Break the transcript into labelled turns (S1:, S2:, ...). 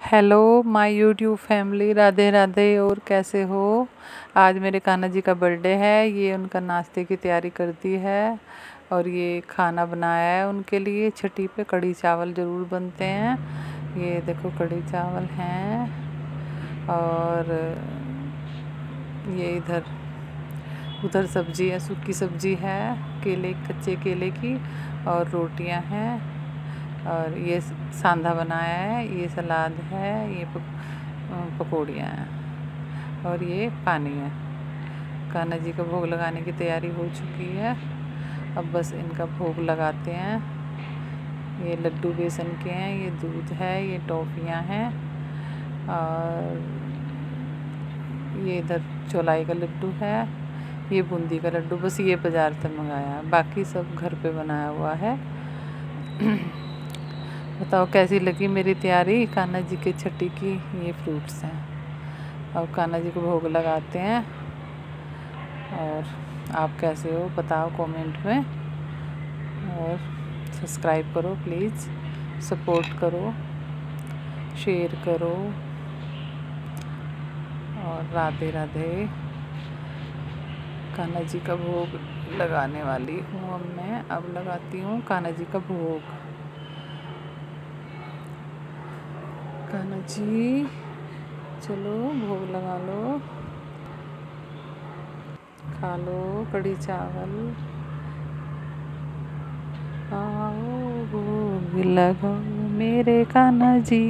S1: Hello, my YouTube family, Radhe Radhe, और कैसे हो? आज मेरे कान्हा जी का बर्थडे है, ये उनका नाश्ते की तैयारी करती है, और ये खाना बनाया है उनके लिए। छठी पे कढ़ी चावल ज़रूर बनते हैं। ये देखो, कढ़ी चावल हैं, और ये इधर, उधर सब्ज़ी है, सूखी सब्ज़ी है, केले, कच्चे केले की, और रोटियाँ हैं। और ये सांधा बनाया है, ये सलाद है, ये पकौड़ियाँ हैं और ये पानी है। कान्हा जी का भोग लगाने की तैयारी हो चुकी है। अब बस इनका भोग लगाते हैं। ये लड्डू बेसन के हैं, ये दूध है, ये टॉफ़ियाँ हैं और ये इधर चौलाई का लड्डू है, ये बूंदी का लड्डू, बस ये बाज़ार से मंगाया बाकी सब घर पे बनाया हुआ है। बताओ कैसी लगी मेरी तैयारी? कान्हा जी के छठी की ये फ्रूट्स हैं। और कान्हा जी को भोग लगाते हैं। और आप कैसे हो बताओ कमेंट में। और सब्सक्राइब करो प्लीज़ सपोर्ट करो शेयर करो। और राधे राधे। कान्हा जी का भोग लगाने वाली हूँ अब मैं। अब लगाती हूँ कान्हा जी का भोग। कान्हा जी, चलो, भोग लगा लो, खा लो कड़ी चावल, आओ, भोग लगाओ, मेरे कान्हा जी।